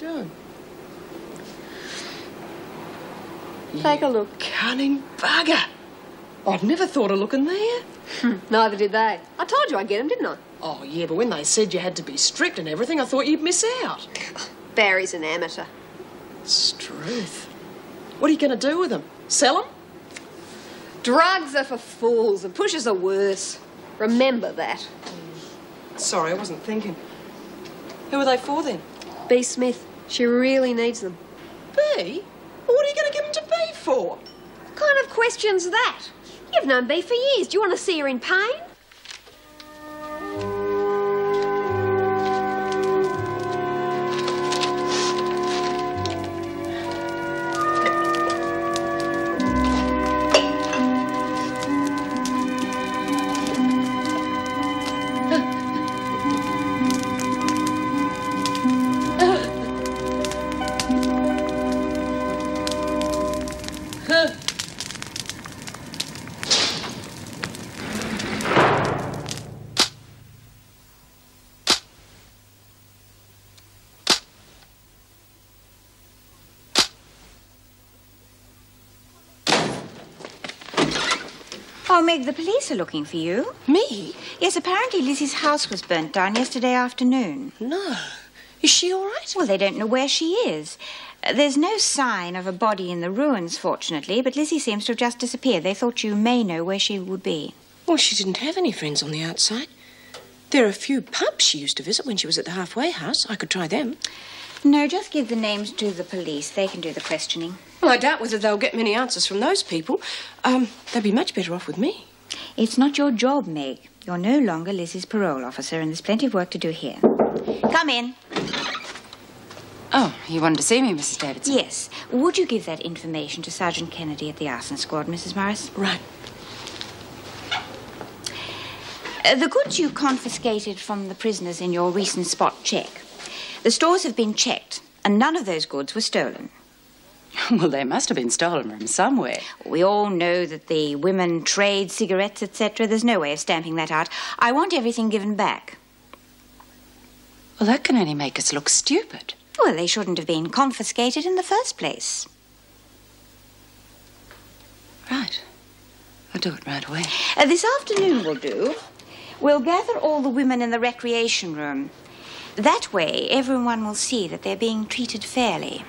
you doing? Take a look. Cunning bugger. I'd never thought of looking there. Hmm, neither did they. I told you I'd get them, didn't I? Oh, yeah, but when they said you had to be stripped and everything, I thought you'd miss out. Barry's an amateur. Struth. What are you going to do with them? Sell them? Drugs are for fools and pushes are worse. Remember that. Sorry, I wasn't thinking. Who are they for then? Bea. Smith. She really needs them. Bea? Well, what are you going to give them to Bea for? What kind of question's that? You've known Bea for years. Do you want to see her in pain? Police are looking for you. Me? Yes, apparently Lizzie's house was burnt down yesterday afternoon. No. Is she all right? Well, they don't know where she is. Uh, There's no sign of a body in the ruins, fortunately, but Lizzie seems to have just disappeared. They thought you may know where she would be. Well, she didn't have any friends on the outside. There are a few pubs she used to visit when she was at the halfway house. I could try them. No, just give the names to the police. They can do the questioning. Well, I doubt whether they'll get many answers from those people. Um, they'd be much better off with me. It's not your job, Meg. You're no longer Lizzie's parole officer, and there's plenty of work to do here. Come in. Oh, you wanted to see me, Mrs. Davidson? Yes. Would you give that information to Sergeant Kennedy at the arson squad, Mrs. Morris? Right. Uh, the goods you confiscated from the prisoners in your recent spot check. The stores have been checked, and none of those goods were stolen. Well, they must have been stolen from somewhere. We all know that the women trade cigarettes, etc. There's no way of stamping that out. I want everything given back. Well, that can only make us look stupid. Well, they shouldn't have been confiscated in the first place. Right. I'll do it right away. Uh, this afternoon will do. We'll gather all the women in the recreation room. That way, everyone will see that they're being treated fairly.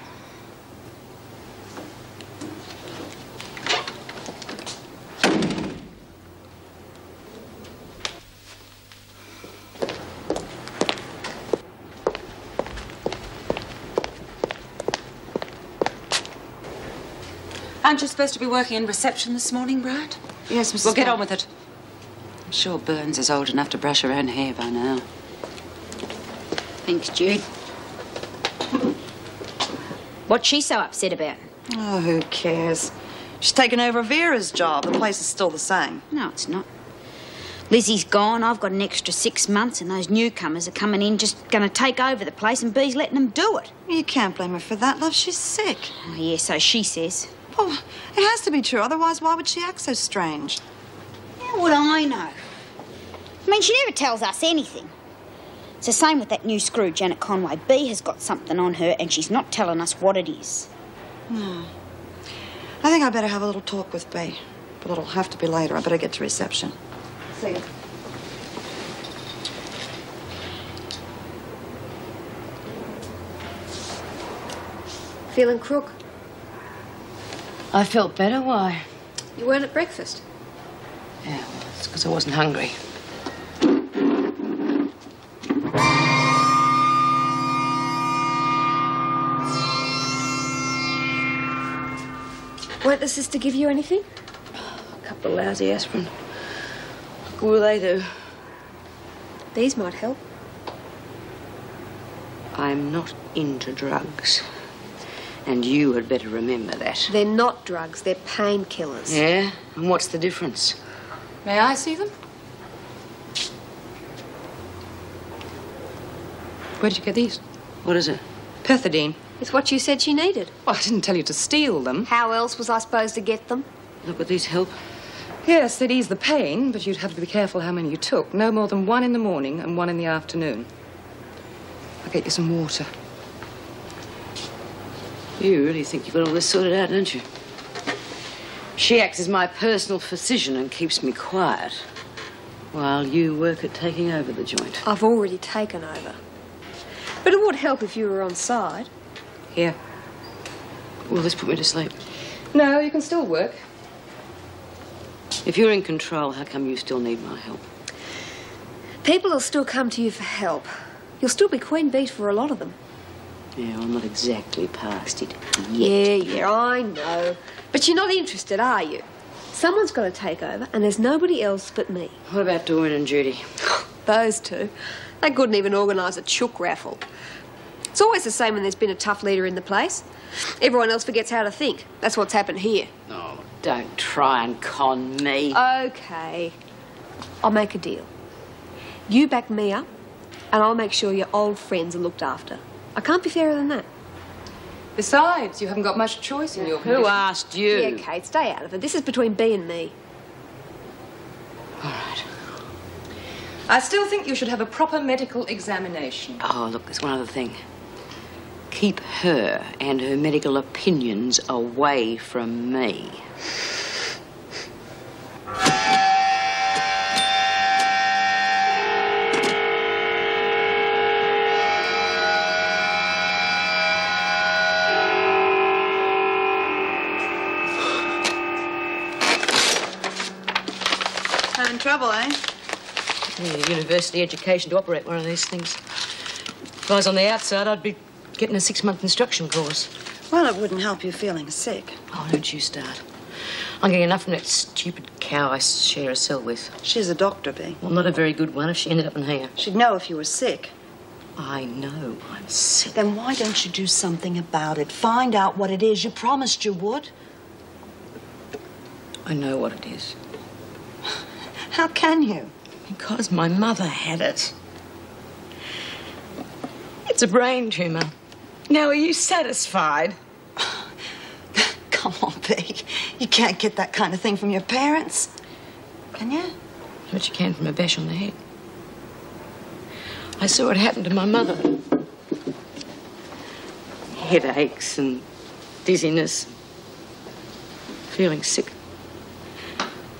Aren't you supposed to be working in reception this morning, Brad? Yes, Mrs. Well, get on with it. I'm sure Burns is old enough to brush her own hair by now. Thanks, Jude. What's she so upset about? Oh, who cares? She's taken over Vera's job. The place is still the same. No, it's not. Lizzie's gone. I've got an extra six months, and those newcomers are coming in just going to take over the place, and Bea's letting them do it. You can't blame her for that, love. She's sick. Oh, yeah, so she says. Oh, it has to be true. Otherwise, why would she act so strange? How would I know? I mean, she never tells us anything. It's the same with that new screw, Janet Conway. Bea has got something on her, and she's not telling us what it is. No. I think I better have a little talk with Bea. But it'll have to be later. I better get to reception. See you. Feeling crook? I felt better. Why? You weren't at breakfast. Yeah, well, it's because I wasn't hungry. Won't the sister give you anything? A couple of lousy aspirin. What will they do? These might help. I'm not into drugs. And you had better remember that. They're not drugs, they're painkillers. Yeah? And what's the difference? May I see them? Where did you get these? What is it? Pethidine. It's what you said she needed. Well, I didn't tell you to steal them. How else was I supposed to get them? Look, would these help? Yes, they'd ease the pain, but you'd have to be careful how many you took. No more than one in the morning and one in the afternoon. I'll get you some water. You really think you've got all this sorted out, don't you? She acts as my personal physician and keeps me quiet while you work at taking over the joint. I've already taken over. But it would help if you were on side. Here. Will this put me to sleep? No, you can still work. If you're in control, how come you still need my help? People will still come to you for help. You'll still be queen beat for a lot of them. Yeah, I'm not exactly past it. Yeah, yeah, I know. But you're not interested, are you? Someone's got to take over, and there's nobody else but me. What about Doreen and Judy? Those two. They couldn't even organise a chook raffle. It's always the same when there's been a tough leader in the place. Everyone else forgets how to think. That's what's happened here. Oh, don't try and con me. Okay. I'll make a deal. You back me up, and I'll make sure your old friends are looked after. I can't be fairer than that. Besides, you haven't got much choice in your Who asked you? Yeah, Kate, stay out of it. This is between Bea and me. All right. I still think you should have a proper medical examination. Oh, look, there's one other thing. Keep her and her medical opinions away from me. Trouble, eh? Need a university education to operate one of these things. If I was on the outside, I'd be getting a six-month instruction course. Well, it wouldn't help you feeling sick. Oh, don't you start. I'm getting enough from that stupid cow I share a cell with. She's a doctor, Bea. Well, not a very good one if she ended up in here. She'd know if you were sick. I know I'm sick. Then why don't you do something about it? Find out what it is. You promised you would. I know what it is. How can you? Because my mother had it. It's a brain tumor. Now, are you satisfied? Come on, Bea. You can't get that kind of thing from your parents. Can you? But you can from a bash on the head. I saw it happen to my mother. Headaches and dizziness. Feeling sick.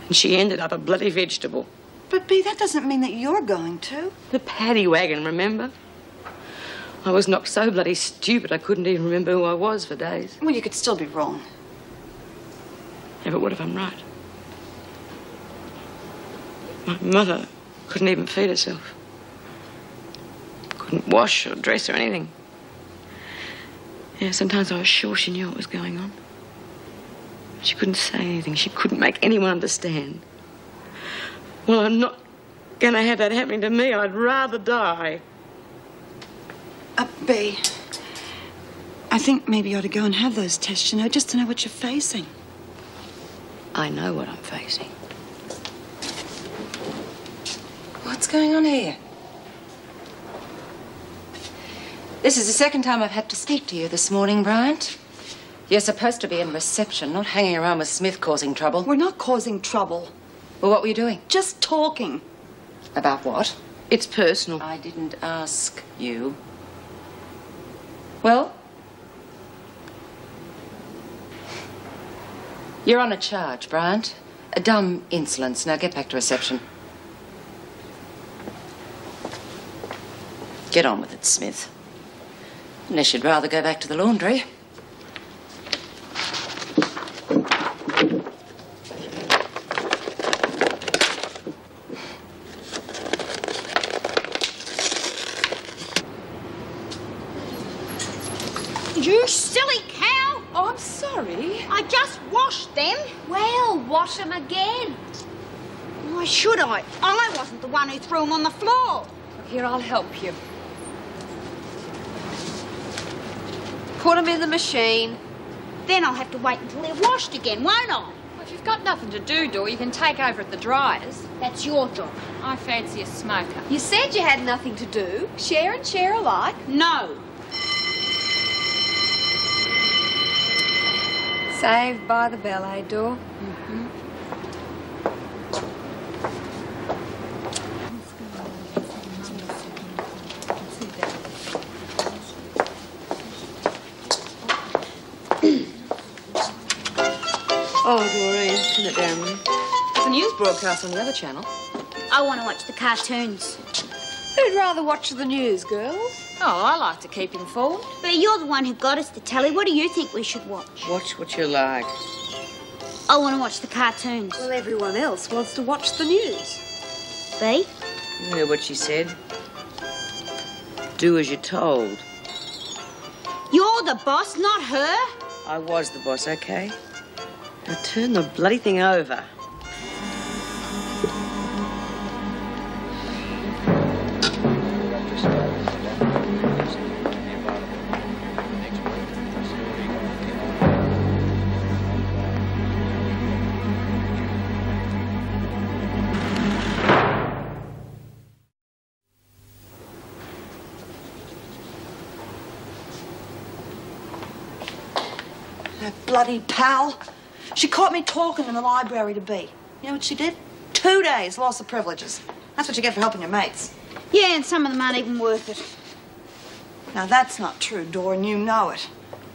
And she ended up a bloody vegetable. But, Bea, that doesn't mean that you're going to. The paddy wagon, remember? I was knocked so bloody stupid I couldn't even remember who I was for days. Well, you could still be wrong. Yeah, but what if I'm right? My mother couldn't even feed herself. Couldn't wash or dress or anything. Yeah, sometimes I was sure she knew what was going on. She couldn't say anything. She couldn't make anyone understand. Well, I'm not going to have that happening to me. I'd rather die. Uh, Bea, I think maybe you ought to go and have those tests, you know, just to know what you're facing. I know what I'm facing. What's going on here? This is the second time I've had to speak to you this morning, Bryant. You're supposed to be in reception, not hanging around with Smith causing trouble. We're not causing trouble. Well, what were you doing? Just talking. About what? It's personal. I didn't ask you. Well? You're on a charge, Bryant. A dumb insolence. Now get back to reception. Get on with it, Smith. Unless you'd rather go back to the laundry. You silly cow! Oh, I'm sorry. I just washed them. Well, wash 'em again. Why should I? I wasn't the one who threw them on the floor. Here, I'll help you. Put 'em in the machine. Then I'll have to wait until they're washed again, won't I? If you've got nothing to do, Dor, you can take over at the dryers. That's your job. I fancy a smoker. You said you had nothing to do. Share and share alike. No. Saved by the bell, eh, Dor? Oh, broadcast on the other channel. I want to watch the cartoons. Who'd rather watch the news, girls? Oh, I like to keep informed. But you're the one who got us the telly. What do you think we should watch? Watch what you like. I want to watch the cartoons. Well, everyone else wants to watch the news. Bea? You heard what she said. Do as you're told. You're the boss, not her. I was the boss, okay? Now turn the bloody thing over. Bloody pal. She caught me talking in the library to Bea. You know what she did? Two days, loss of privileges. That's what you get for helping your mates. Yeah, and some of them aren't even worth it. Now, that's not true, Dora, and you know it.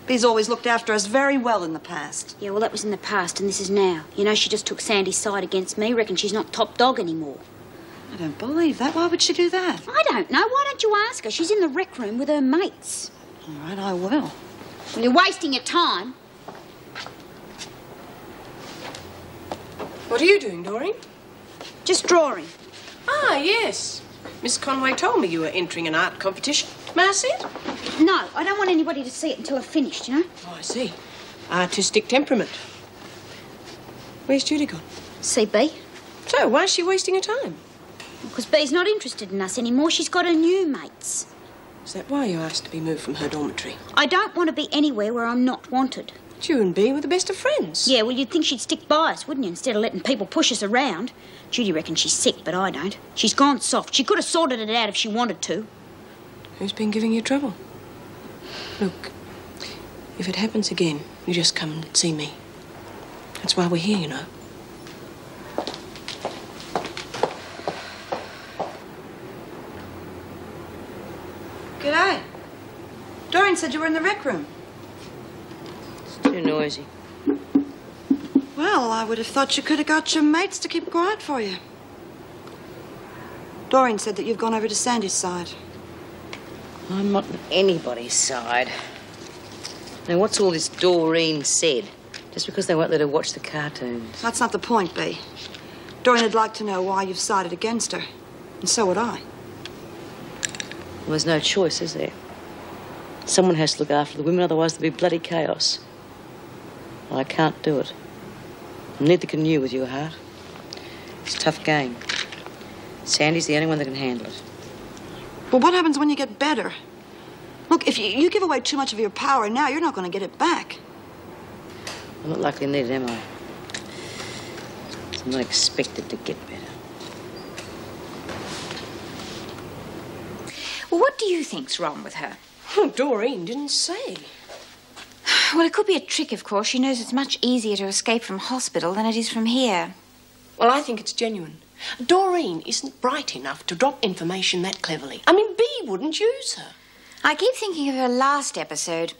Bea's always looked after us very well in the past. Yeah, well, that was in the past, and this is now. You know, she just took Sandy's side against me. Reckon she's not top dog anymore. I don't believe that. Why would she do that? I don't know. Why don't you ask her? She's in the rec room with her mates. All right, I will. Well, you're wasting your time. What are you doing, Doreen? Just drawing. Ah, yes. Miss Conway told me you were entering an art competition. May I see it? No, I don't want anybody to see it until I've finished, you know? Oh, I see. Artistic temperament. Where's Judy gone? See, Bea? So, why is she wasting her time? Because Bea's not interested in us anymore. She's got her new mates. Is that why you asked to be moved from her dormitory? I don't want to be anywhere where I'm not wanted. But you and Bea were the best of friends. Yeah, well, you'd think she'd stick by us, wouldn't you, instead of letting people push us around? Judy reckons she's sick, but I don't. She's gone soft. She could have sorted it out if she wanted to. Who's been giving you trouble? Look, if it happens again, you just come and see me. That's why we're here, you know. G'day. Doreen said you were in the rec room. Too noisy. Well, I would have thought you could have got your mates to keep quiet for you. Doreen said that you've gone over to Sandy's side. I'm not on anybody's side. Now, what's all this Doreen said? Just because they won't let her watch the cartoons. That's not the point, Bea. Doreen would like to know why you've sided against her. And so would I. Well, there's no choice, is there? Someone has to look after the women, otherwise there'll be bloody chaos. Well, I can't do it. And neither can you with your heart. It's a tough game. Sandy's the only one that can handle it. Well, what happens when you get better? Look, if you, you give away too much of your power now, you're not going to get it back. I'm not likely to need it, am I? I'm not expected to get better. Well, what do you think's wrong with her? Oh, Doreen didn't say. Well, it could be a trick, of course. She knows it's much easier to escape from hospital than it is from here. Well, I think it's genuine. Doreen isn't bright enough to drop information that cleverly. I mean, Bea wouldn't use her. I keep thinking of her last episode.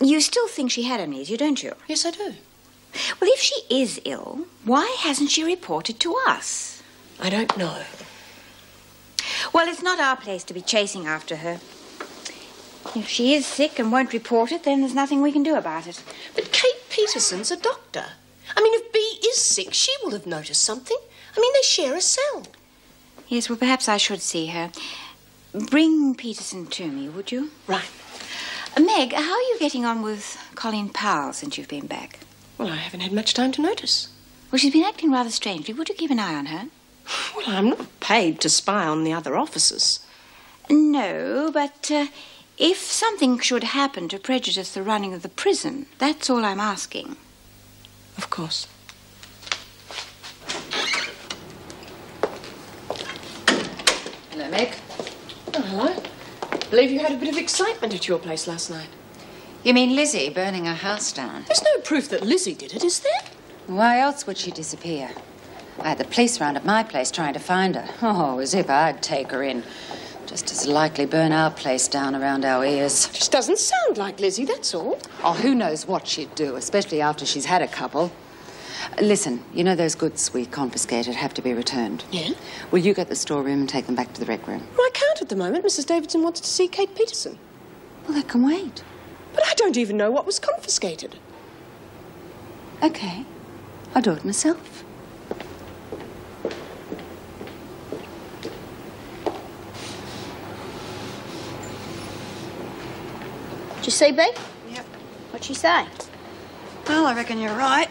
You still think she had amnesia, don't you? Yes, I do. Well, if she is ill, why hasn't she reported to us? I don't know. Well, it's not our place to be chasing after her. If she is sick and won't report it, then there's nothing we can do about it. But Kate Peterson's a doctor. I mean, if Bea is sick, she will have noticed something. I mean, they share a cell. Yes, well, perhaps I should see her. Bring Peterson to me, would you? Right. Uh, Meg, how are you getting on with Colleen Powell since you've been back? Well, I haven't had much time to notice. Well, she's been acting rather strangely. Would you keep an eye on her? Well, I'm not paid to spy on the other officers. No, but uh, if something should happen to prejudice the running of the prison, that's all I'm asking. Of course. Hello, Meg. Oh, hello. I Believe you had a bit of excitement at your place last night. You mean Lizzie burning her house down? There's no proof that Lizzie did it, is there? Why else would she disappear? I had the police round at my place trying to find her. Oh, as if I'd take her in. Just as likely burn our place down around our ears. Just doesn't sound like Lizzie, that's all. Oh, who knows what she'd do, especially after she's had a couple. Listen, you know those goods we confiscated have to be returned. Yeah? Will you get the storeroom and take them back to the rec room? Well, I can't at the moment. Mrs. Davidson wants to see Kate Peterson. Well, that can wait. But I don't even know what was confiscated. Okay. I'll do it myself. Did you see, Bea? Yep. What'd she say? Well, I reckon you're right.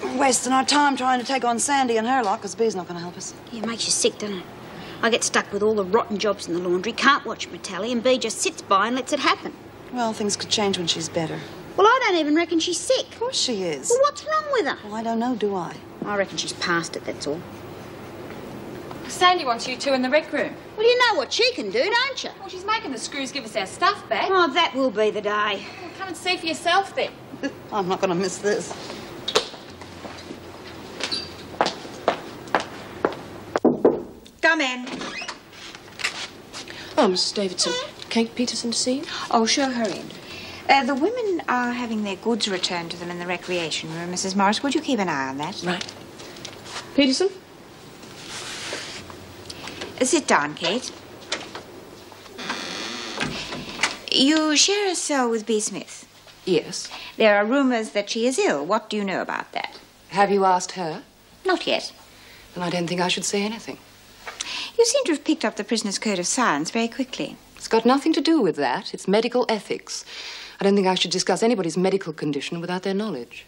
We're wasting our time trying to take on Sandy and her lot, because Bea's not going to help us. Yeah, it makes you sick, doesn't it? I get stuck with all the rotten jobs in the laundry, can't watch Metalli, and Bea just sits by and lets it happen. Well, things could change when she's better. Well, I don't even reckon she's sick. Of course she is. Well, what's wrong with her? Well, I don't know, do I? I reckon she's past it, that's all. Sandy wants you two in the rec room. Well, you know what she can do, don't you? Well, she's making the screws give us our stuff back. Oh, that will be the day. Well, come and see for yourself then. I'm not going to miss this. Come in. Oh, Mrs. Davidson, Kate Peterson to see you? Oh, show her in. Uh, the women are having their goods returned to them in the recreation room, Mrs. Morris. Would you keep an eye on that? Right. Peterson? Sit down, Kate. You share a cell with Bea. Smith. Yes. There are rumors that she is ill. What do you know about that? Have you asked her? Not yet. Then I don't think I should say anything. You seem to have picked up the prisoner's code of silence very quickly. It's got nothing to do with that. It's medical ethics. I don't think I should discuss anybody's medical condition without their knowledge.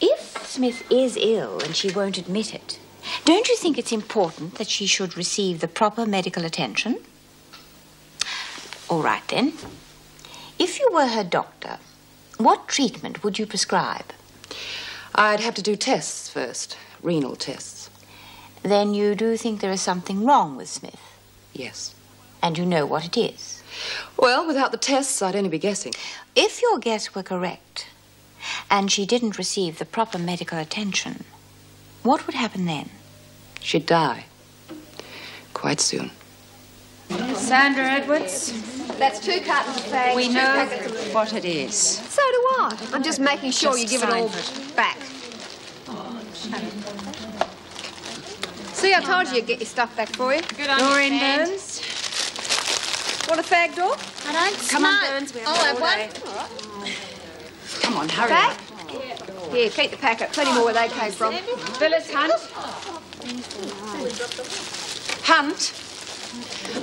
If Smith is ill and she won't admit it, don't you think it's important that she should receive the proper medical attention? All right, then. If you were her doctor, what treatment would you prescribe? I'd have to do tests first, renal tests. Then you do think there is something wrong with Smith, Yes. and you know what it is. Well, without the tests, I'd only be guessing. If your guess were correct, and she didn't receive the proper medical attention, what would happen then? She'd die. Quite soon. Sandra Edwards, That's two cartons of fags. we know what it is. So do I. I'm just making sure Just you give it all sign back. See, I told you you'd get your stuff back for you. Good on you, Doreen Burns. Want a fag door? I don't Come on, smoke. Burns. We I'll have oh, one. day. Come on, hurry Back? up. Yeah, keep the packet. Plenty more where they came from. Phyllis Hunt. Hunt.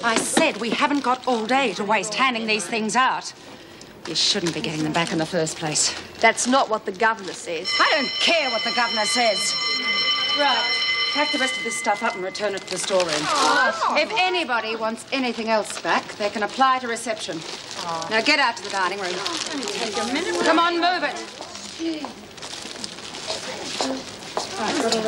I said we haven't got all day to waste handing these things out. You shouldn't be getting them back in the first place. That's not what the governor says. I don't care what the governor says. Right. Pack the rest of this stuff up and return it to the storeroom. Oh. If anybody wants anything else back, they can apply to reception. Oh. Now get out to the dining room. Oh, Come on, move it. Right, got all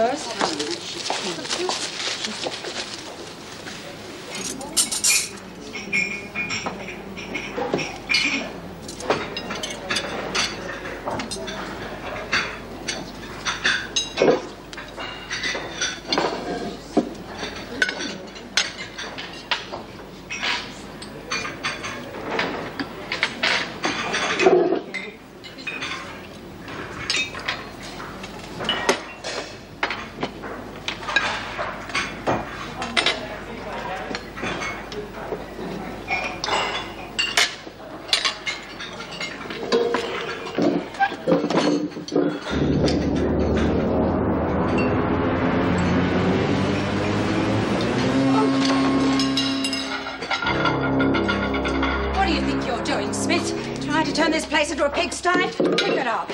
turn this place into a pigsty? Pick it up.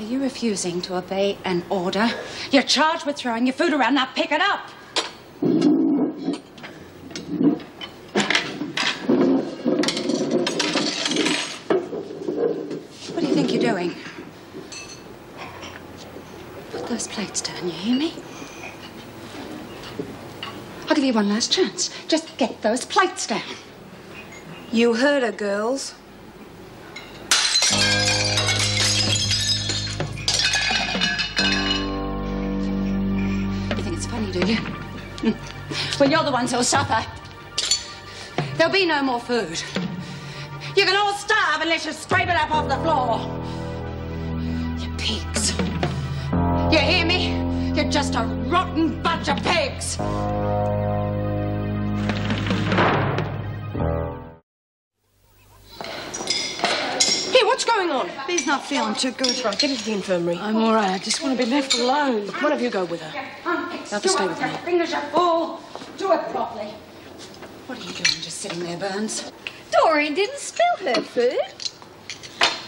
Are you refusing to obey an order? You're charged with throwing your food around. Now pick it up. What do you think you're doing? Put those plates down, you hear me? I'll give you one last chance. Just get those plates down. You heard her, girls. You think it's funny, do you? Hmm. Well, you're the ones who'll suffer. There'll be no more food. You can all starve unless you scrape it up off the floor. You pigs. You hear me? You're just a rotten bunch of pigs. Going on? Bea's not feeling too good. Right, get into the infirmary. I'm all right. I just want to be left alone. One of you go with her. I'll to stay with me. Fingers are full. Do it properly. What are you doing just sitting there, Burns? Doreen didn't spill her food.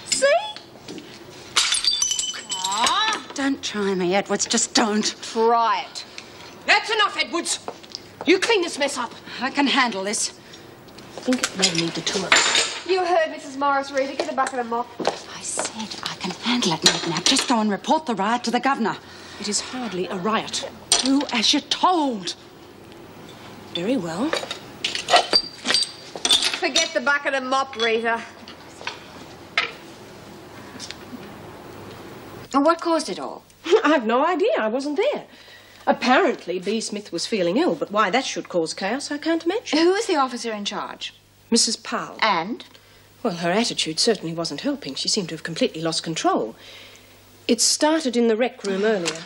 See? Ah. Don't try me, Edwards. Just don't. Try it. That's enough, Edwards. You clean this mess up. I can handle this. I think it may need the two of us. You heard Mrs. Morris, Rita. Get a bucket and mop. I said I can handle it, Meg. Now just go and report the riot to the governor. It is hardly a riot. Do as you're told. Very well. Forget the bucket and mop, Rita. And what caused it all? I've no idea. I wasn't there. Apparently, Bea. Smith was feeling ill, but why that should cause chaos, I can't imagine. Who is the officer in charge? Mrs. Powell. And? Well, her attitude certainly wasn't helping. She seemed to have completely lost control. It started in the rec room earlier.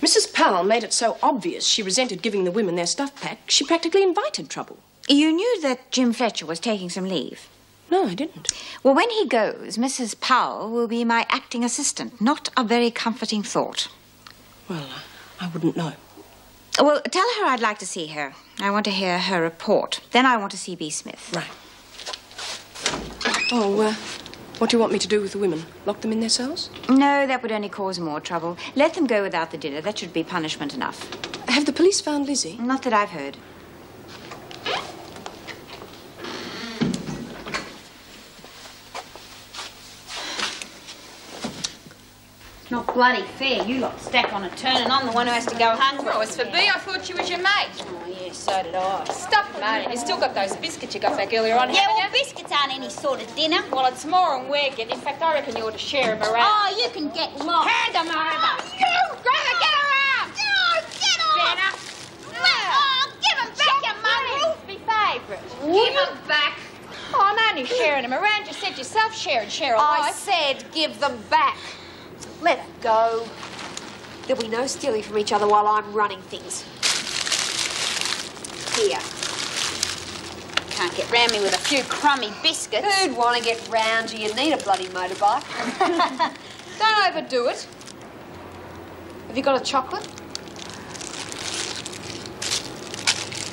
Mrs. Powell made it so obvious she resented giving the women their stuff back, she practically invited trouble. You knew that Jim Fletcher was taking some leave. No, I didn't. Well, when he goes, Mrs. Powell will be my acting assistant. Not a very comforting thought. Well, uh, I wouldn't know. Well, tell her I'd like to see her. I want to hear her report. Then I want to see Bea. Smith. Right. Oh, uh, what do you want me to do with the women? Lock them in their cells? No, that would only cause more trouble. Let them go without the dinner. That should be punishment enough. Have the police found Lizzie? Not that I've heard. Not bloody fair. You lot stack on a turn, and I'm the one who has to go hungry. Oh, as for Bea, I thought she was your mate. Oh, so did I. Stop moaning. You still got those biscuits you got back earlier on, Yeah, well, you? biscuits aren't any sort of dinner. Well, it's more than we're getting. In fact, I reckon you ought to share them around. Oh, you can get lost. Hand them over. Oh, you, Grandma, get around. Oh, get off! Jenna. Oh, give 'em back your money. My favourite. Give them back. Oh, I'm only sharing them around. You said yourself share and share alike. I said give them back. Let it go. There'll be no stealing from each other while I'm running things. Here. Can't get round me with a few crummy biscuits. Who'd want to get round you? You need a bloody motorbike. Don't overdo it. Have you got a chocolate?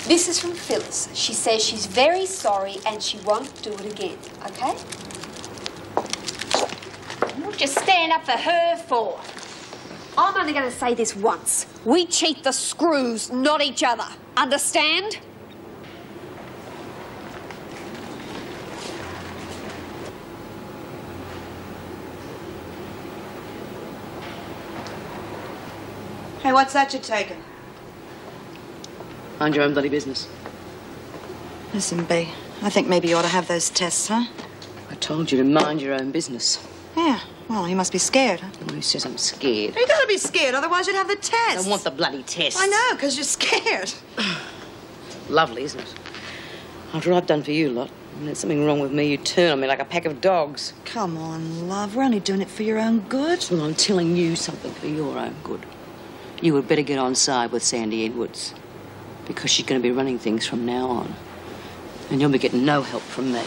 This is from Phyllis. She says she's very sorry and she won't do it again, okay? What you stand up for her for? I'm only going to say this once. We cheat the screws, not each other. Understand? Hey, what's that you're taking? Mind your own bloody business. Listen, Bea, I think maybe you ought to have those tests, huh? I told you to mind your own business. Yeah, well, you must be scared, huh? Oh, Who says I'm scared? You gotta be scared, otherwise you'd have the test. I want the bloody test. I know, because you're scared. Lovely, isn't it? After I've done for you lot, when there's something wrong with me, you turn on me like a pack of dogs. Come on, love. We're only doing it for your own good. Well, I'm telling you something for your own good. You had better get on side with Sandy Edwards. Because she's going to be running things from now on. And you'll be getting no help from me.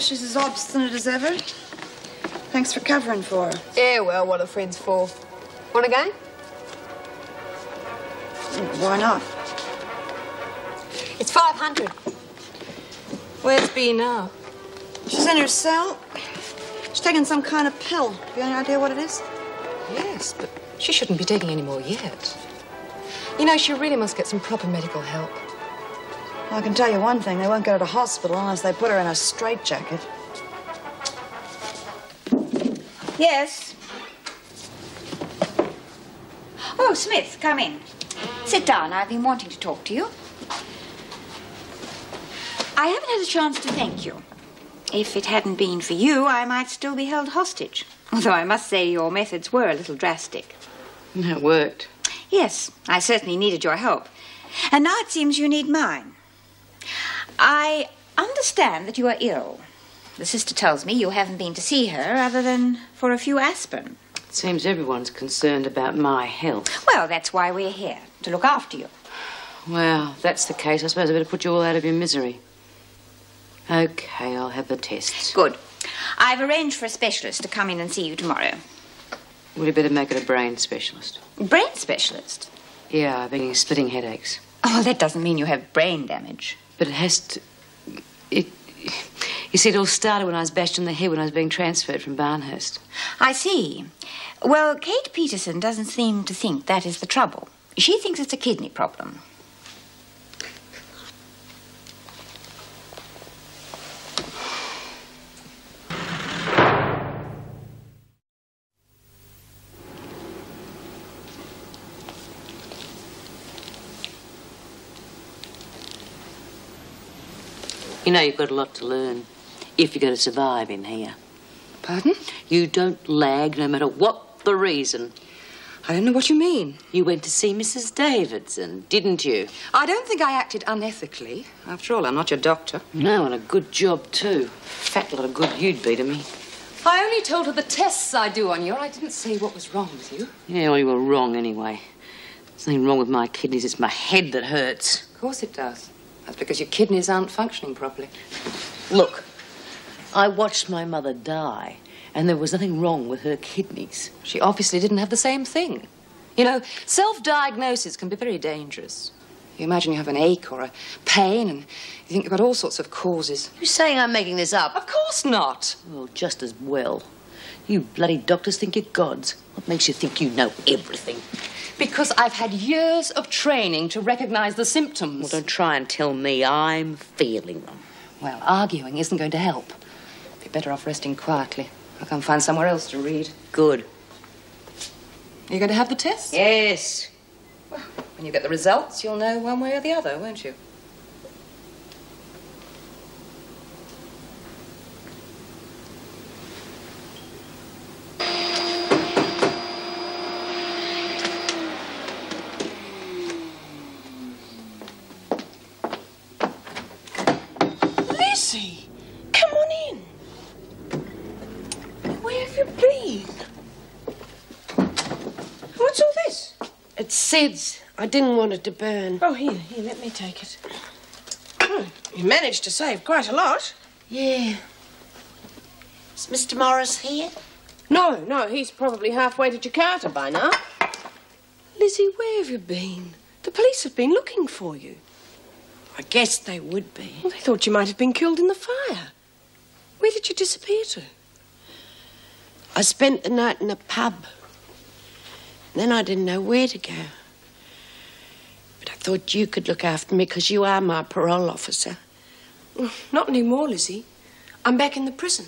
She's as obstinate as ever. Thanks for covering for her. Yeah, well, what are friends for? Want a game? Why not? It's 500. Where's Bea now? She's in her cell. She's taking some kind of pill. You any idea what it is? Yes, but she shouldn't be taking any more yet. You know, she really must get some proper medical help. Well, I can tell you one thing. They won't go to hospital unless they put her in a straitjacket. Yes. Oh, Smith, come in. Sit down. I've been wanting to talk to you. I haven't had a chance to thank you. If it hadn't been for you, I might still be held hostage. Although I must say your methods were a little drastic. It worked. Yes, I certainly needed your help. And now it seems you need mine. I understand that you are ill. The sister tells me you haven't been to see her other than for a few aspirin. It seems everyone's concerned about my health. Well, that's why we're here, to look after you. Well, if that's the case, I suppose I better put you all out of your misery. Okay, I'll have the tests. Good. I've arranged for a specialist to come in and see you tomorrow. Would you better make it a brain specialist? Brain specialist? Yeah, I've been getting splitting headaches. Oh, that doesn't mean you have brain damage. But it has to. It. You see, it all started when I was bashed on the head when I was being transferred from Barnhurst. I see. Well, Kate Peterson doesn't seem to think that is the trouble. She thinks it's a kidney problem. You know, you've got a lot to learn if you're going to survive in here. Pardon? You don't lag no matter what the reason. I don't know what you mean. You went to see Mrs. Davidson, didn't you? I don't think I acted unethically. After all, I'm not your doctor. No, and a good job, too. Fat lot of good you'd be to me. I only told her the tests I do on you. I didn't say what was wrong with you. Yeah, well, you were wrong anyway. There's nothing wrong with my kidneys. It's my head that hurts. Of course it does. That's because your kidneys aren't functioning properly. Look, I watched my mother die, and there was nothing wrong with her kidneys. She obviously didn't have the same thing. You know, self diagnosis can be very dangerous. You imagine you have an ache or a pain, and you think you've got all sorts of causes. You saying I'm making this up? Of course not. Well, just as well. You bloody doctors think you're gods. What makes you think you know everything? Because I've had years of training to recognize the symptoms. Well, don't try and tell me I'm feeling them. Well, arguing isn't going to help. I'd be better off resting quietly. I'll come find somewhere else to read. Good. Are you going to have the test? Yes. Well, when you get the results, you'll know one way or the other, won't you? Lizzie, come on in. Where have you been? What's all this? It's Sid's. I didn't want it to burn. Oh, here, here, let me take it. Oh, you managed to save quite a lot. Yeah. Is Mr. Morris here? No, no, he's probably halfway to Jakarta by now. Lizzie, where have you been? The police have been looking for you. I guess they would be. Well, they thought you might have been killed in the fire. Where did you disappear to? I spent the night in a pub. Then I didn't know where to go. But I thought you could look after me because you are my parole officer. Mm, Not anymore, Lizzie. I'm back in the prison.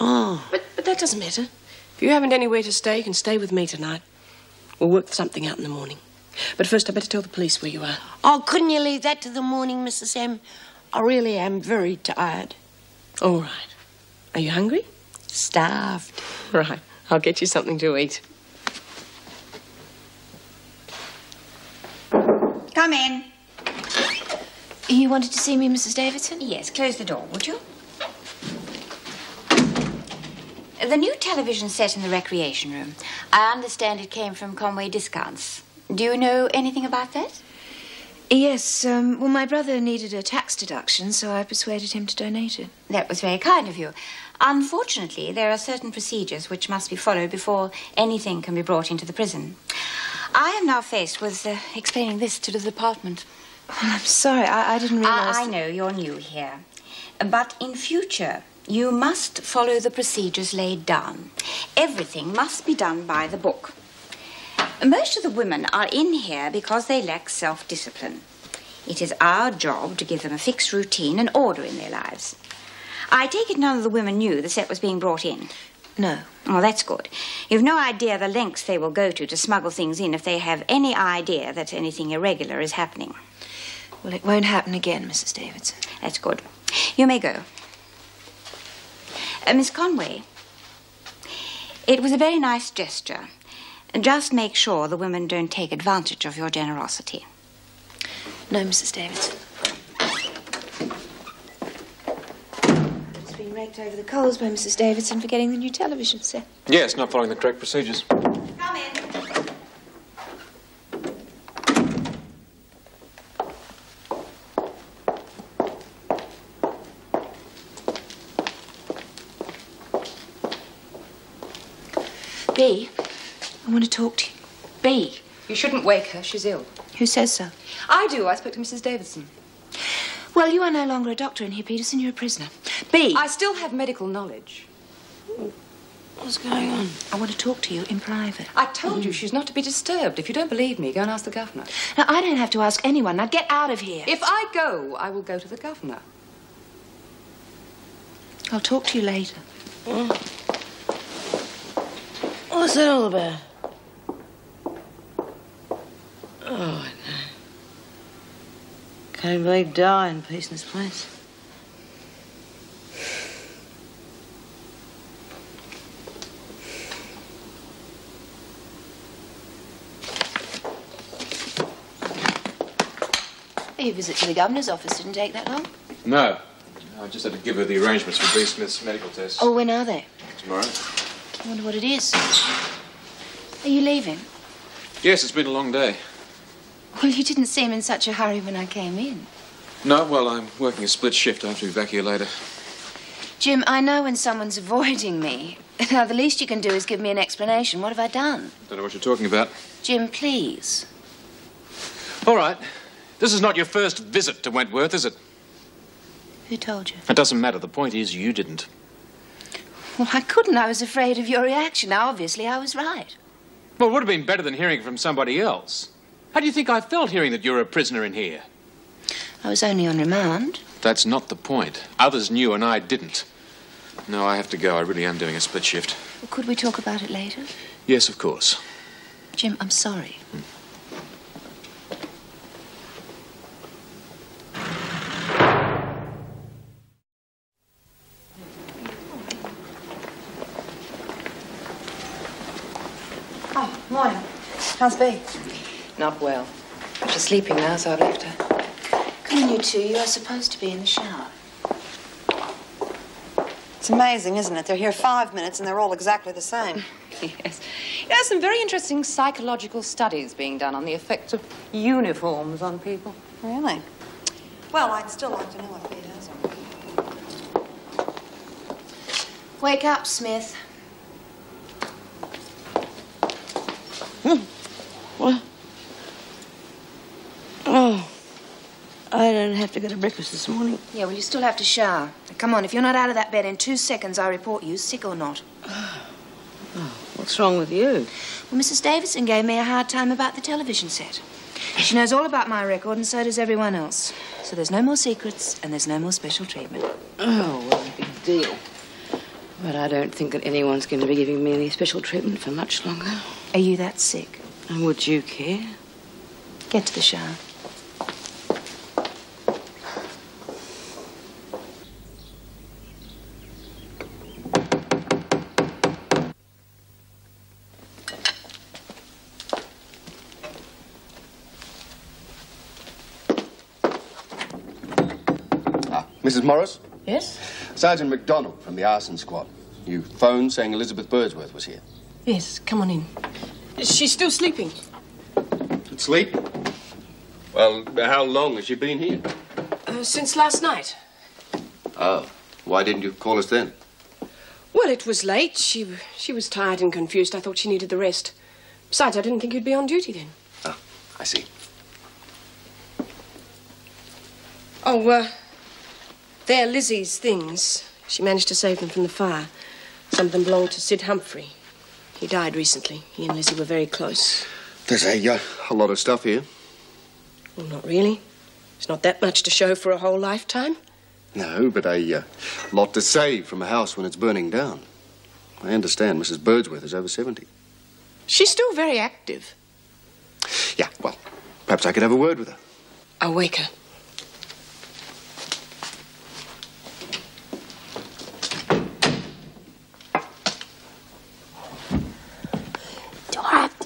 Oh. But, but that doesn't matter. If you haven't anywhere to stay, you can stay with me tonight. We'll work something out in the morning. But first, I better tell the police where you are. Oh, couldn't you leave that to the morning, Mrs. M? I really am very tired. All right. Are you hungry? Starved. Right. I'll get you something to eat. Come in. You wanted to see me, Mrs. Davidson? Yes, close the door, would you? The new television set in the recreation room. I understand it came from Conway Discounts. Do you know anything about that? Yes, um, well, my brother needed a tax deduction, so I persuaded him to donate it. That was very kind of you. Unfortunately, there are certain procedures which must be followed before anything can be brought into the prison. I am now faced with uh, explaining this to the department. Well, I'm sorry, I, I didn't realize. I, I know you're new here. But in future, you must follow the procedures laid down. Everything must be done by the book. Most of the women are in here because they lack self discipline. It is our job to give them a fixed routine and order in their lives. I take it none of the women knew the set was being brought in. No. Well, that's good. You've no idea the lengths they will go to to smuggle things in if they have any idea that anything irregular is happening. Well, it won't happen again, Mrs. Davidson. That's good. You may go. Uh, Miss Conway, it was a very nice gesture. Just make sure the women don't take advantage of your generosity. No, Mrs. Davidson. It's been raked over the coals by Mrs. Davidson for getting the new television set. Yes, not following the correct procedures. Come in. Bea, I want to talk to you. Bea. You shouldn't wake her. She's ill. Who says so? I do. I spoke to Mrs. Davidson. Well, you are no longer a doctor in here, Peterson. You're a prisoner. Bea. I still have medical knowledge. What's going on? I want to talk to you in private. I told you she's not to be disturbed. If you don't believe me, go and ask the governor. Now, I don't have to ask anyone. Now, get out of here. If I go, I will go to the governor. I'll talk to you later. What's that all about? Oh, no. Can't believe die in peace in this place. Your visit to the governor's office didn't take that long. No. I just had to give her the arrangements for Bea. Smith's medical test. Oh, when are they? Tomorrow. I wonder what it is. Are you leaving? Yes, it's been a long day. Well, you didn't seem in such a hurry when I came in. No, well, I'm working a split shift. I have to be back here later. Jim, I know when someone's avoiding me. Now, the least you can do is give me an explanation. What have I done? Don't know what you're talking about. Jim, please. All right. This is not your first visit to Wentworth, is it? Who told you? It doesn't matter. The point is, you didn't. Well, I couldn't. I was afraid of your reaction. Now, obviously, I was right. Well, it would have been better than hearing from somebody else. How do you think I felt hearing that you're a prisoner in here? I was only on remand. That's not the point. Others knew and I didn't. No, I have to go. I really am doing a split shift. Well, could we talk about it later? Yes, of course. Jim, I'm sorry. Oh, morning. How's Bea? Not well. She's sleeping now, so I've left her. Come on, you two. You are supposed to be in the shower. It's amazing, isn't it? They're here five minutes and they're all exactly the same. Yes. There are some very interesting psychological studies being done on the effect of uniforms on people. Really? Well, I'd still like to know what Bea does. Wake up, Smith. What? Oh, I don't have to go to breakfast this morning. Yeah, well, you still have to shower. Now, come on, if you're not out of that bed in two seconds, I report you, sick or not. Ah. Ah, what's wrong with you? Well, Mrs. Davidson gave me a hard time about the television set. She knows all about my record, and so does everyone else. So there's no more secrets, and there's no more special treatment. Oh, well, big deal. But I don't think that anyone's going to be giving me any special treatment for much longer. Are you that sick? And would you care? Get to the shower. Mrs. Morris? Yes? Sergeant MacDonald from the arson squad. You phoned saying Elizabeth Birdsworth was here. Yes, come on in. She's still sleeping. Sleep? Well, how long has she been here? Uh, since last night. Oh, why didn't you call us then? Well, it was late. She, she was tired and confused. I thought she needed the rest. Besides, I didn't think you'd be on duty then. Oh, I see. Oh, uh, they're Lizzie's things. She managed to save them from the fire. Some of them belonged to Sid Humphrey. He died recently. He and Lizzie were very close. There's a, uh, a lot of stuff here. Well, not really. It's not that much to show for a whole lifetime. No, but a uh, lot to save from a house when it's burning down. I understand Mrs. Birdsworth is over 70. She's still very active. Yeah, well, perhaps I could have a word with her. I'll wake her.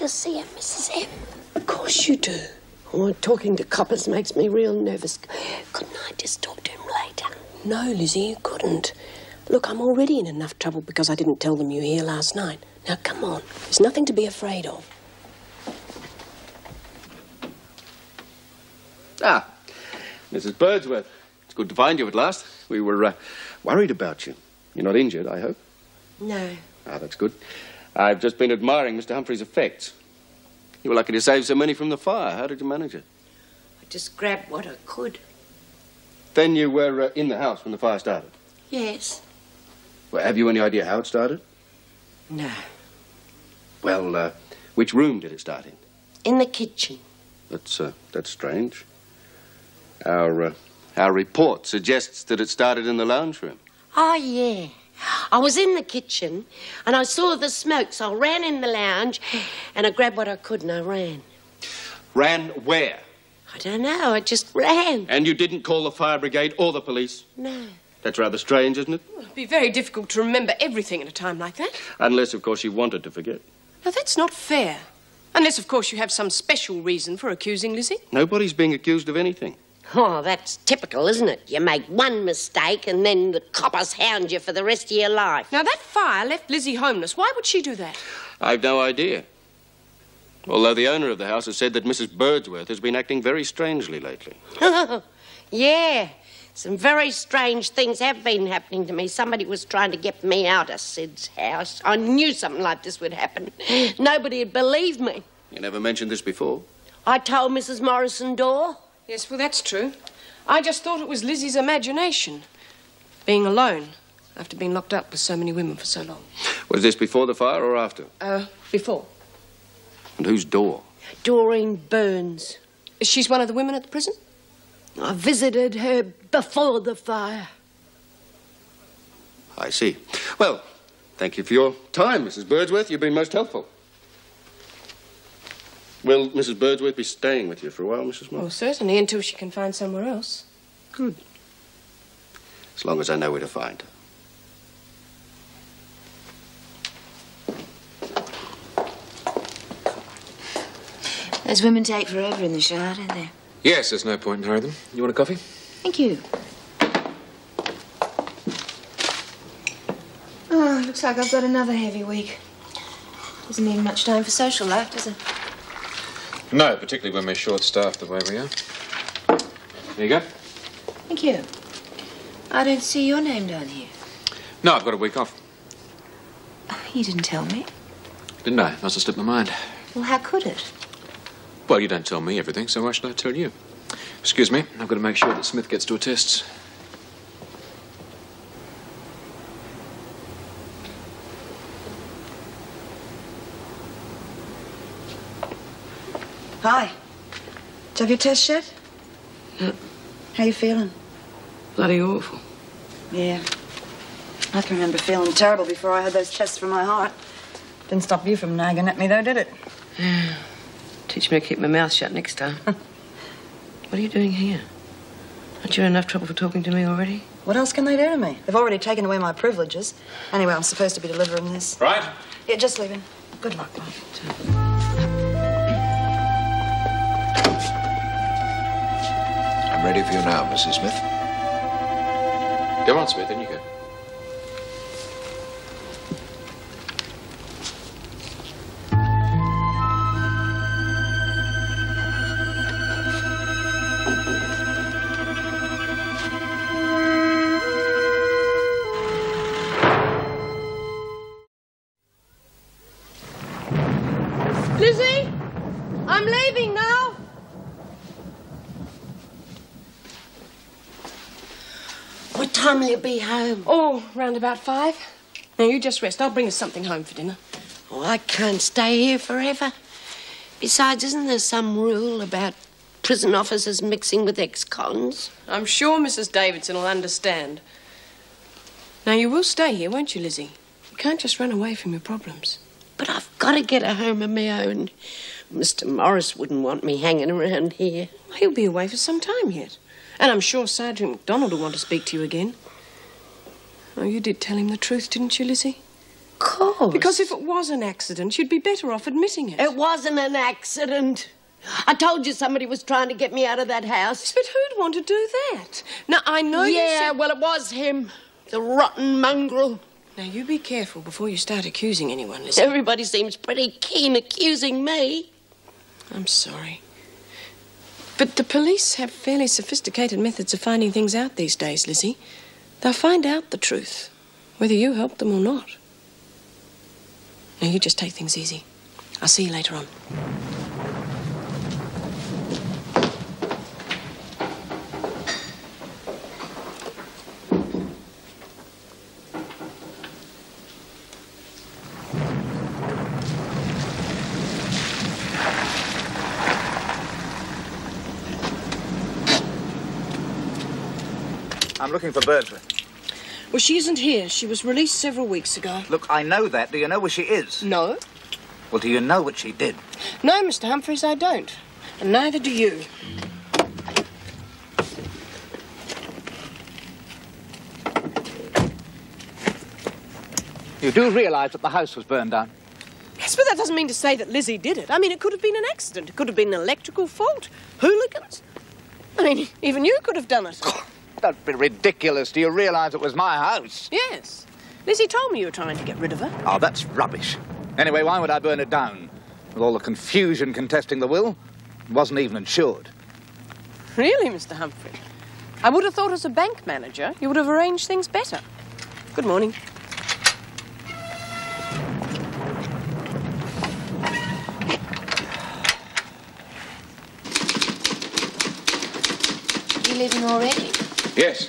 to see him, Mrs. M. Of course you do. Oh, talking to coppers makes me real nervous. Couldn't I just talk to him later? No, Lizzie, you couldn't. Look, I'm already in enough trouble because I didn't tell them you were here last night. Now, come on. There's nothing to be afraid of. Ah, Mrs. Birdsworth. It's good to find you at last. We were uh, worried about you. You're not injured, I hope. No. Ah, that's good. I've just been admiring Mr. Humphrey's effects. You were lucky to save so many from the fire. How did you manage it? I just grabbed what I could. Then you were uh, in the house when the fire started. Yes. Well, have you any idea how it started? No. Well, uh, which room did it start in? In the kitchen. That's uh, that's strange. Our uh, our report suggests that it started in the lounge room. Oh, yeah. I was in the kitchen and I saw the smoke, so I ran in the lounge and I grabbed what I could and I ran. Ran where? I don't know, I just ran. And you didn't call the fire brigade or the police? No. That's rather strange, isn't it? It'd be very difficult to remember everything at a time like that. Unless, of course, you wanted to forget. Now, that's not fair. Unless, of course, you have some special reason for accusing Lizzie. Nobody's being accused of anything. Oh, that's typical, isn't it? You make one mistake and then the coppers hound you for the rest of your life. Now, that fire left Lizzie homeless. Why would she do that? I've no idea. Although the owner of the house has said that Mrs. Birdsworth has been acting very strangely lately. yeah, some very strange things have been happening to me. Somebody was trying to get me out of Sid's house. I knew something like this would happen. Nobody had believed me. You never mentioned this before. I told Mrs. Morris and Dore. Yes, well, that's true. I just thought it was Lizzie's imagination. Being alone after being locked up with so many women for so long. Was this before the fire or after? Uh, before. And whose door? Doreen Burns. Is she's one of the women at the prison? I visited her before the fire. I see. Well, thank you for your time, Mrs. Birdsworth. You've been most helpful. Will Mrs. Birdsworth be staying with you for a while, Mrs. Moore? Oh, certainly, until she can find somewhere else. Good. As long as I know where to find her. Those women take forever in the shower, don't they? Yes, there's no point in hurrying them. You want a coffee? Thank you. Oh, looks like I've got another heavy week. Doesn't leave much time for social life, does it? No, particularly when we're short-staffed the way we are. There you go. Thank you. I don't see your name down here. No, I've got a week off. Oh, you didn't tell me. Didn't I? Must have slipped my mind. Well, how could it? Well, you don't tell me everything, so why should I tell you? Excuse me, I've got to make sure that Smith gets to her tests. Hi. Did you have your test yet? Yeah. How you feeling? Bloody awful. Yeah. I can remember feeling terrible before I had those tests for my heart. Didn't stop you from nagging at me, though, did it? Yeah. Teach me to keep my mouth shut next time. what are you doing here? Aren't you in enough trouble for talking to me already? What else can they do to me? They've already taken away my privileges. Anyway, I'm supposed to be delivering this. Right. Yeah, just leaving. Good luck, love. I'm ready for you now, Mrs. Smith. Go on, Smith, in you go. Be home? Oh, round about five. Now, you just rest. I'll bring us something home for dinner. Oh, I can't stay here forever. Besides, isn't there some rule about prison officers mixing with ex-cons? I'm sure Mrs. Davidson will understand. Now, you will stay here, won't you, Lizzie? You can't just run away from your problems. But I've got to get a home of my own. Mr. Morris wouldn't want me hanging around here. He'll be away for some time yet. And I'm sure Sergeant MacDonald will want to speak to you again. Oh, you did tell him the truth, didn't you, Lizzie? Of course. Because if it was an accident, you'd be better off admitting it. It wasn't an accident. I told you somebody was trying to get me out of that house. But who'd want to do that? Now, I know you Yeah, well, it was him. The rotten mongrel. Now, you be careful before you start accusing anyone, Lizzie. Everybody seems pretty keen accusing me. I'm sorry. But the police have fairly sophisticated methods of finding things out these days, Lizzie. They'll find out the truth, whether you help them or not. Now, you just take things easy. I'll see you later on. I'm looking for Birdsworth. Well, she isn't here. She was released several weeks ago. Look, I know that. Do you know where she is? No. Well, do you know what she did? No, Mr. Humphreys, I don't. And neither do you. You do realise that the house was burned down? Yes, but that doesn't mean to say that Lizzie did it. I mean, it could have been an accident. It could have been an electrical fault. Hooligans. I mean, even you could have done it. Don't be ridiculous. Do you realise it was my house? yes. Lizzie told me you were trying to get rid of her. Oh, that's rubbish. Anyway, why would I burn it down? With all the confusion contesting the will, it wasn't even insured. Really, Mr. Humphrey? I would have thought as a bank manager, you would have arranged things better. Good morning. You leaving already? Yes.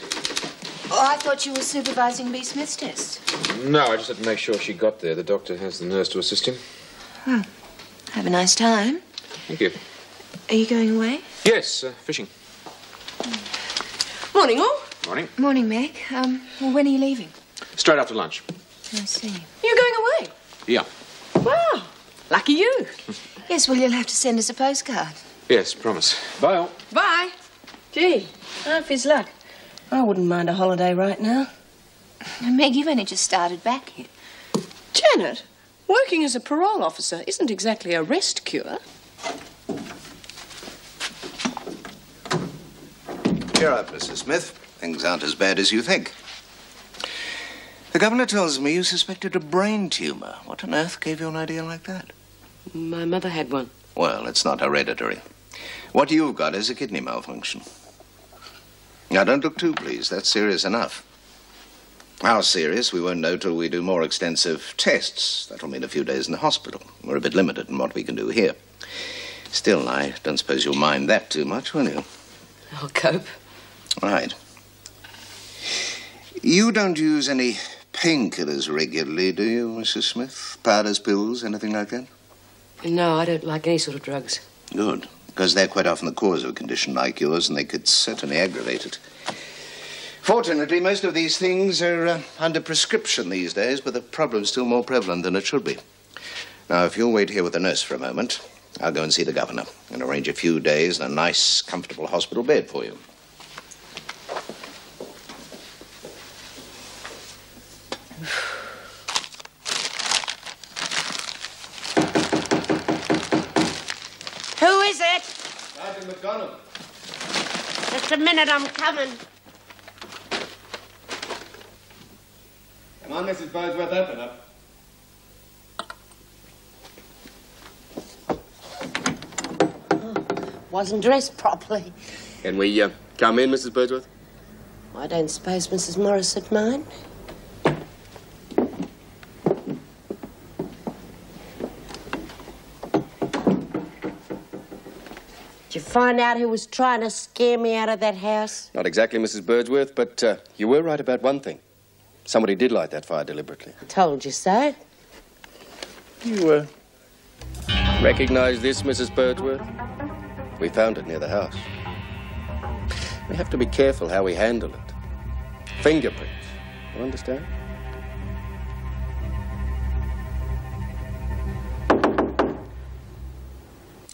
Oh, I thought you were supervising Bea. Smith's test. No, I just had to make sure she got there. The doctor has the nurse to assist him. Hmm. Have a nice time. Thank you. Are you going away? Yes, uh, fishing. Morning, all. Morning. Morning, Meg. Um, well, when are you leaving? Straight after lunch. I see. You're going away? Yeah. Wow. Lucky you. Yes, well, you'll have to send us a postcard. Yes, promise. Bye all. Bye. Gee, half his luck. I wouldn't mind a holiday right now. Meg, you've only just started back here. Janet, working as a parole officer isn't exactly a rest cure. Cheer up, Mrs. Smith. Things aren't as bad as you think. The governor tells me you suspected a brain tumor. What on earth gave you an idea like that? My mother had one. Well, it's not hereditary. What you've got is a kidney malfunction. Now, don't look too pleased. That's serious enough. How serious, we won't know till we do more extensive tests. That'll mean a few days in the hospital. We're a bit limited in what we can do here. Still, I don't suppose you'll mind that too much, will you? I'll cope. Right. You don't use any painkillers regularly, do you, Mrs. Smith? Powders, pills, anything like that? No, I don't like any sort of drugs. Good, because they're quite often the cause of a condition like yours, and they could certainly aggravate it. Fortunately, most of these things are uh, under prescription these days, but the problem's still more prevalent than it should be. Now, if you'll wait here with the nurse for a moment, I'll go and see the governor and arrange a few days in a nice, comfortable hospital bed for you. Who is it? Sergeant McDonald. Just a minute, I'm coming. Come on, Mrs. Birdsworth, open up. Wasn't dressed properly. Can we uh, come in, Mrs. Birdsworth? I don't suppose Mrs. Morris would mind. Find out who was trying to scare me out of that house? Not exactly, Mrs. Birdsworth, but uh, you were right about one thing. Somebody did light that fire deliberately. I Told you so. You, uh, recognize this, Mrs. Birdsworth? We found it near the house. We have to be careful how we handle it. Fingerprints. You understand?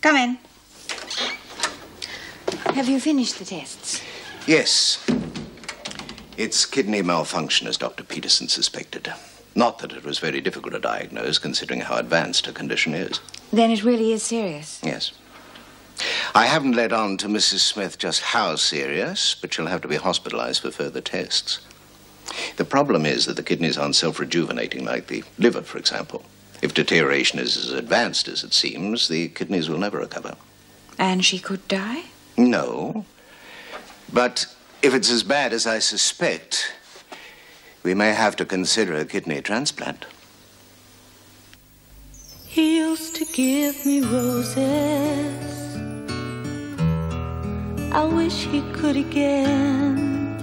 Come in. Have you finished the tests? Yes. It's kidney malfunction, as Dr. Peterson suspected. Not that it was very difficult to diagnose, considering how advanced her condition is. Then it really is serious. Yes. I haven't let on to Mrs. Smith just how serious, but she'll have to be hospitalized for further tests. The problem is that the kidneys aren't self rejuvenating like the liver, for example. If deterioration is as advanced as it seems, the kidneys will never recover. And she could die? No. But if it's as bad as I suspect, we may have to consider a kidney transplant. He used to give me roses. I wish he could again.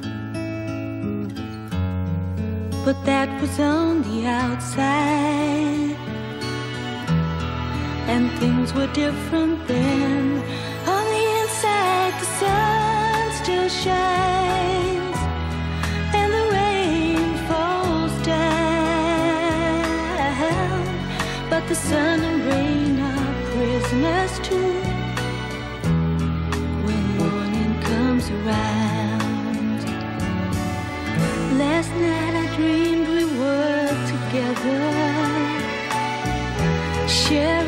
But that was on the outside. And things were different then. The rain falls down. But the sun and rain are prisoners too. When morning comes around. Last night I dreamed we were together. Sharing